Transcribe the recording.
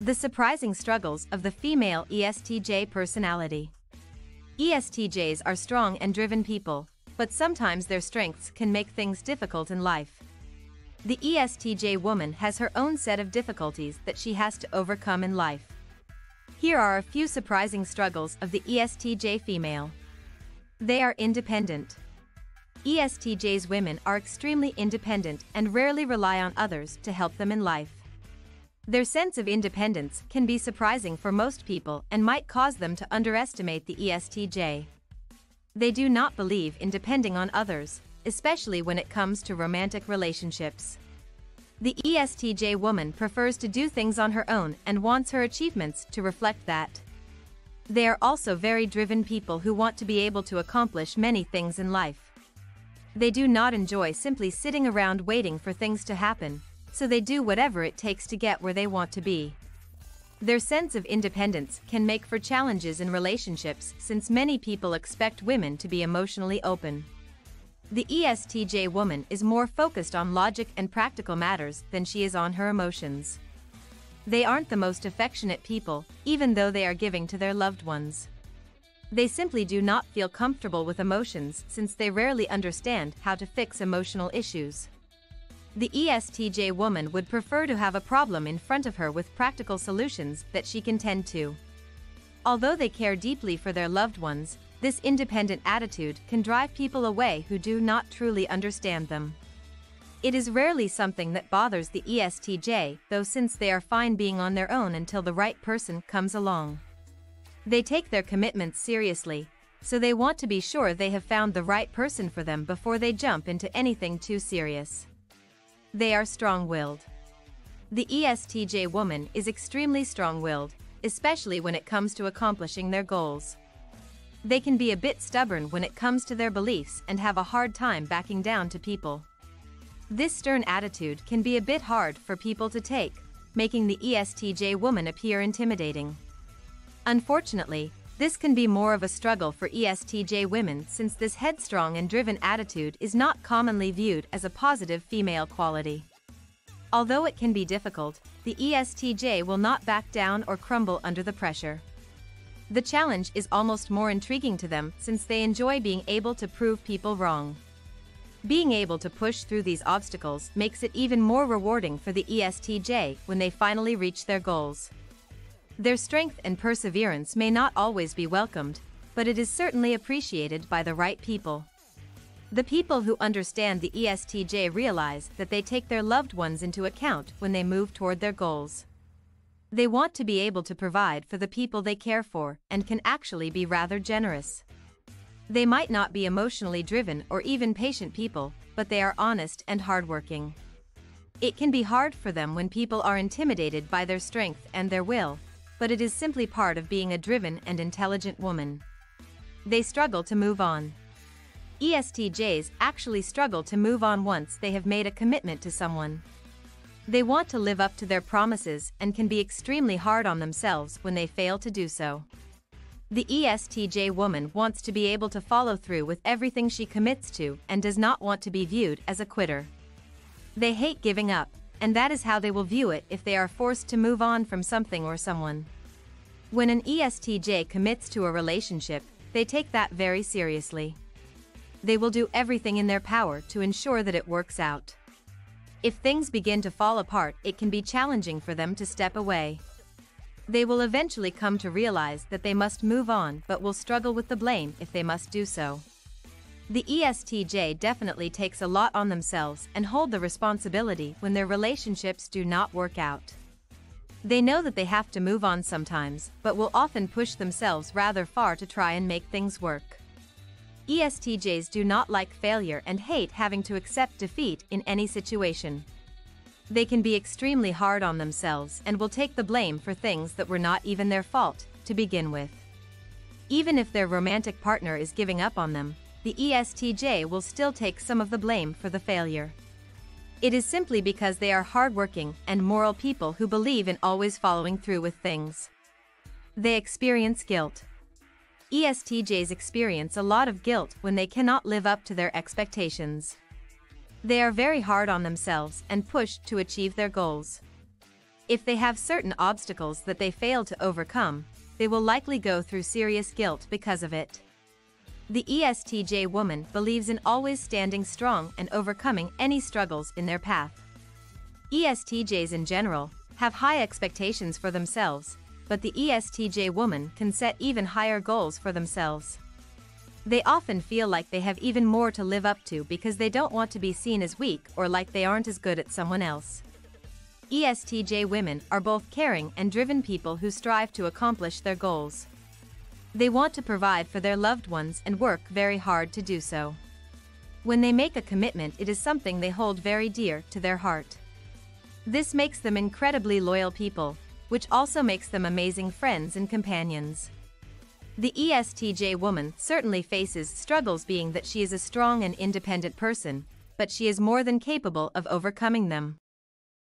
The surprising struggles of the female ESTJ personality. ESTJs are strong and driven people, but sometimes their strengths can make things difficult in life. The ESTJ woman has her own set of difficulties that she has to overcome in life. Here are a few surprising struggles of the ESTJ female. They are independent. ESTJ's women are extremely independent and rarely rely on others to help them in life. Their sense of independence can be surprising for most people and might cause them to underestimate the ESTJ. They do not believe in depending on others, especially when it comes to romantic relationships. The ESTJ woman prefers to do things on her own and wants her achievements to reflect that. They are also very driven people who want to be able to accomplish many things in life. They do not enjoy simply sitting around waiting for things to happen, so they do whatever it takes to get where they want to be. Their sense of independence can make for challenges in relationships since many people expect women to be emotionally open. The ESTJ woman is more focused on logic and practical matters than she is on her emotions. They aren't the most affectionate people, even though they are giving to their loved ones. They simply do not feel comfortable with emotions since they rarely understand how to fix emotional issues. The ESTJ woman would prefer to have a problem in front of her with practical solutions that she can tend to. Although they care deeply for their loved ones, this independent attitude can drive people away who do not truly understand them. It is rarely something that bothers the ESTJ, though since they are fine being on their own until the right person comes along. They take their commitments seriously, so they want to be sure they have found the right person for them before they jump into anything too serious. They are strong-willed. The ESTJ woman is extremely strong-willed, especially when it comes to accomplishing their goals. They can be a bit stubborn when it comes to their beliefs and have a hard time backing down to people. This stern attitude can be a bit hard for people to take, making the ESTJ woman appear intimidating. Unfortunately, this can be more of a struggle for ESTJ women since this headstrong and driven attitude is not commonly viewed as a positive female quality. Although it can be difficult, the ESTJ will not back down or crumble under the pressure. The challenge is almost more intriguing to them since they enjoy being able to prove people wrong. Being able to push through these obstacles makes it even more rewarding for the ESTJ when they finally reach their goals. Their strength and perseverance may not always be welcomed, but it is certainly appreciated by the right people. The people who understand the ESTJ realize that they take their loved ones into account when they move toward their goals. They want to be able to provide for the people they care for and can actually be rather generous. They might not be emotionally driven or even patient people, but they are honest and hardworking. It can be hard for them when people are intimidated by their strength and their will, but it is simply part of being a driven and intelligent woman. They struggle to move on. ESTJs actually struggle to move on once they have made a commitment to someone. They want to live up to their promises and can be extremely hard on themselves when they fail to do so. The ESTJ woman wants to be able to follow through with everything she commits to and does not want to be viewed as a quitter. They hate giving up, and that is how they will view it if they are forced to move on from something or someone. When an ESTJ commits to a relationship, they take that very seriously. They will do everything in their power to ensure that it works out. If things begin to fall apart, it can be challenging for them to step away. They will eventually come to realize that they must move on but will struggle with the blame if they must do so. The ESTJ definitely takes a lot on themselves and hold the responsibility when their relationships do not work out. They know that they have to move on sometimes, but will often push themselves rather far to try and make things work. ESTJs do not like failure and hate having to accept defeat in any situation. They can be extremely hard on themselves and will take the blame for things that were not even their fault to begin with. Even if their romantic partner is giving up on them, the ESTJ will still take some of the blame for the failure. It is simply because they are hardworking and moral people who believe in always following through with things. They experience guilt. ESTJs experience a lot of guilt when they cannot live up to their expectations. They are very hard on themselves and pushed to achieve their goals. If they have certain obstacles that they fail to overcome, they will likely go through serious guilt because of it. The ESTJ woman believes in always standing strong and overcoming any struggles in their path. ESTJs in general have high expectations for themselves, but the ESTJ woman can set even higher goals for themselves. They often feel like they have even more to live up to because they don't want to be seen as weak or like they aren't as good as someone else. ESTJ women are both caring and driven people who strive to accomplish their goals. They want to provide for their loved ones and work very hard to do so. When they make a commitment, it is something they hold very dear to their heart. This makes them incredibly loyal people, which also makes them amazing friends and companions. The ESTJ woman certainly faces struggles being that she is a strong and independent person, but she is more than capable of overcoming them.